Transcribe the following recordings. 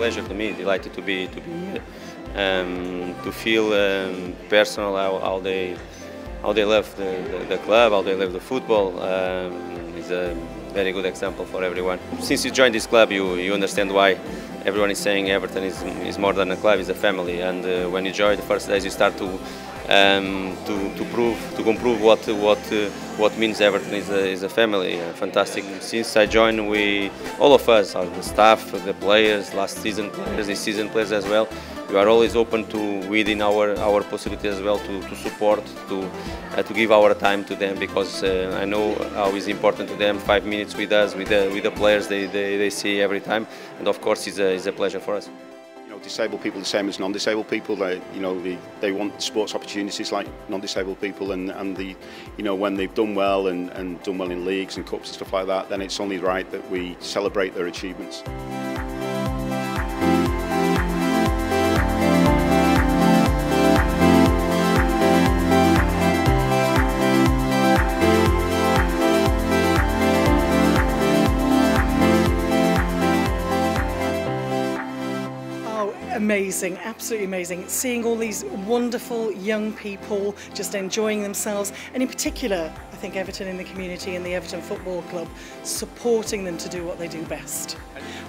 pleasure to me. Delighted to be to be here, um, to feel um, personal how, how they how they love the, the, the, club, how they love the football. Um, is a very good example for everyone. Since you joined this club, you you understand why everyone is saying Everton is, is more than a club, it's a family. And uh, when you join the first days, you start to um, to, to prove to improve what what uh, what means Everton is a, is a family. Uh, fantastic. Since I joined, we all of us, the staff, the players, last season players, this season players as well. We are always open to within our our possibility as well to, to support to uh, to give our time to them because uh, I know how is important to them. Five minutes with us, with the with the players, they, they, they see every time, and of course, it's a, it's a pleasure for us You know, disabled people the same as non-disabled people. They, you know, they, they want sports opportunities like non-disabled people, and, and the, you know, when they've done well and, and done well in leagues and cups and stuff like that, then it's only right that we celebrate their achievements. Amazing, absolutely amazing. Seeing all these wonderful young people just enjoying themselves, and in particular, I think Everton in the community and the Everton Football Club supporting them to do what they do best.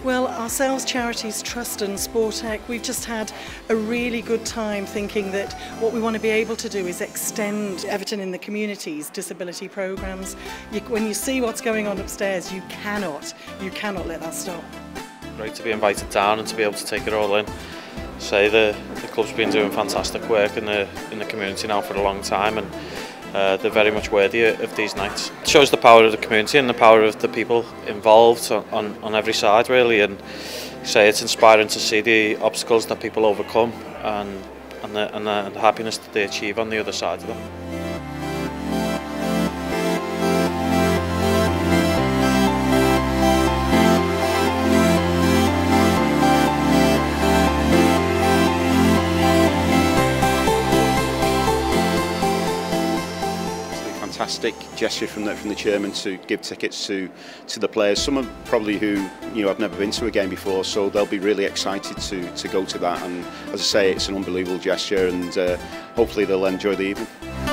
Well, ourselves, charities, Trust and Sportec, we've just had a really good time thinking that what we want to be able to do is extend Everton in the community's disability programmes. When you see what's going on upstairs, you cannot, you cannot let that stop. great to be invited down and to be able to take it all in. Say the, the club's been doing fantastic work in the in the community now for a long time and uh, they're very much worthy of these nights. It shows the power of the community and the power of the people involved on, on, on every side really and say it's inspiring to see the obstacles that people overcome and and the, and the, and the happiness that they achieve on the other side of them. fantastic gesture from the, from the chairman to give tickets to to the players. Some of probably who you know have never been to a game before, so they'll be really excited to to go to that. And as I say, it's an unbelievable gesture, and uh, hopefully they'll enjoy the evening.